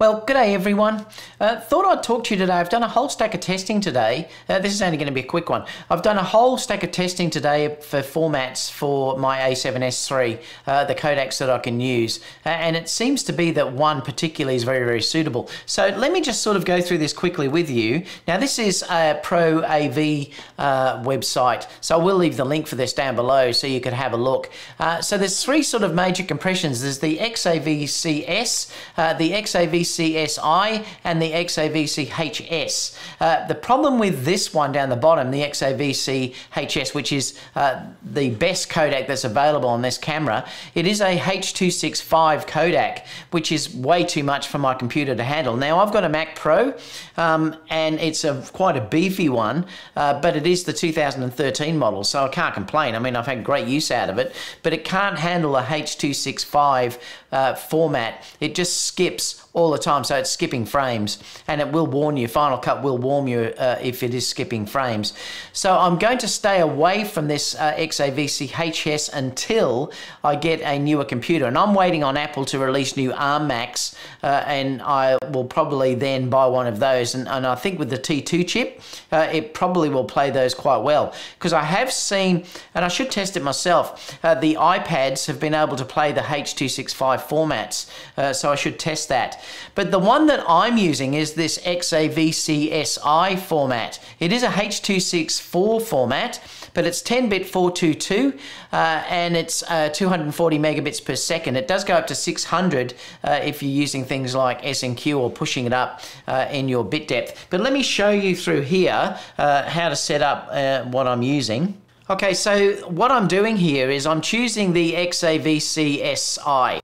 Well, good day everyone. Uh, thought I'd talk to you today. I've done a whole stack of testing today. Uh, this is only going to be a quick one. I've done a whole stack of testing today for formats for my A7S III, uh, the codecs that I can use. Uh, and it seems to be that one particularly is very, very suitable. So let me just sort of go through this quickly with you. Now this is a Pro AV uh, website. So I will leave the link for this down below so you could have a look. Uh, so there's three sort of major compressions. There's the XAVCS, the XAVC XAVCSI and the XAVCHS. Uh, the problem with this one down the bottom, the XAVCHS, which is uh, the best codec that's available on this camera, it is a H.265 codec, which is way too much for my computer to handle. Now I've got a Mac Pro um, and it's a quite a beefy one, uh, but it is the 2013 model, so I can't complain. I mean, I've had great use out of it, but it can't handle a H.265 uh, format. It just skips all the time, so it's skipping frames, and it will warn you. Final Cut will warn you uh, if it is skipping frames. So I'm going to stay away from this uh, XAVC HS until I get a newer computer, and I'm waiting on Apple to release new ARM Macs, uh, and I will probably then buy one of those. And, and I think with the T2 chip, uh, it probably will play those quite well because I have seen, and I should test it myself. Uh, the iPads have been able to play the H.265 formats, uh, so I should test that. But the one that I'm using is this XAVCSI format. It is a H.264 format, but it's 10-bit 422 uh, and it's uh, 240 megabits per second. It does go up to 600 uh, if you're using things like S&Q or pushing it up uh, in your bit depth. But let me show you through here uh, how to set up uh, what I'm using. Okay, so what I'm doing here is I'm choosing the XAVCSI.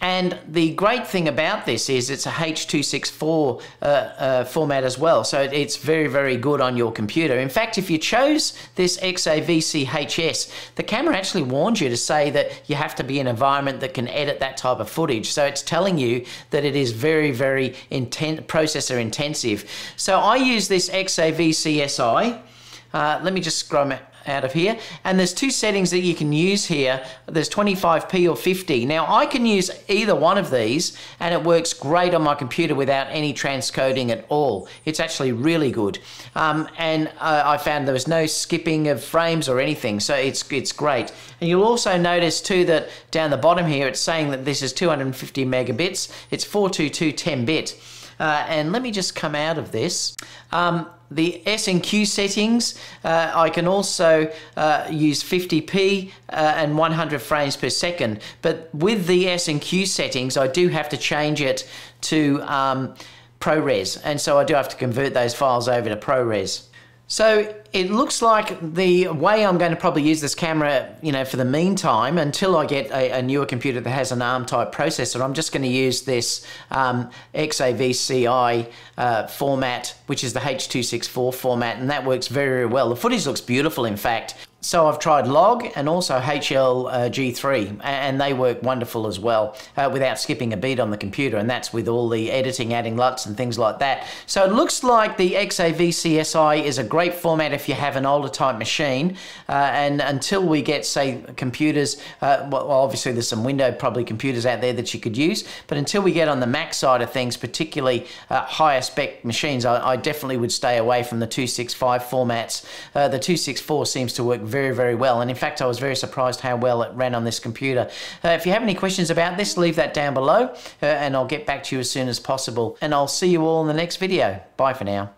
And the great thing about this is it's a H.264 uh, uh, format as well, so it's very, very good on your computer. In fact, if you chose this XAVC-HS, the camera actually warns you to say that you have to be in an environment that can edit that type of footage. So it's telling you that it is very, very inten processor intensive. So I use this XAVC-SI. Uh, let me just scroll out of here. And there's two settings that you can use here. There's 25p or 50. Now I can use either one of these and it works great on my computer without any transcoding at all. It's actually really good. Um, and uh, I found there was no skipping of frames or anything. So it's, it's great. And you'll also notice too that down the bottom here, it's saying that this is 250 megabits. It's 422 10 bit. Uh, and let me just come out of this. Um, the S&Q settings, uh, I can also uh, use 50p uh, and 100 frames per second. But with the S&Q settings, I do have to change it to um, ProRes. And so I do have to convert those files over to ProRes. So it looks like the way I'm going to probably use this camera, you know, for the meantime, until I get a, a newer computer that has an ARM type processor, I'm just going to use this um, XAVCI uh, format, which is the H.264 format, and that works very, very well. The footage looks beautiful, in fact. So I've tried log and also HLG3 and they work wonderful as well uh, without skipping a beat on the computer and that's with all the editing, adding LUTs and things like that. So it looks like the XAVCSI is a great format if you have an older type machine uh, and until we get say computers, uh, well obviously there's some window probably computers out there that you could use but until we get on the Mac side of things, particularly uh, higher spec machines, I, I, definitely would stay away from the 265 formats. Uh, the 264 seems to work very, very well. And in fact, I was very surprised how well it ran on this computer. Uh, if you have any questions about this, leave that down below uh, and I'll get back to you as soon as possible. And I'll see you all in the next video. Bye for now.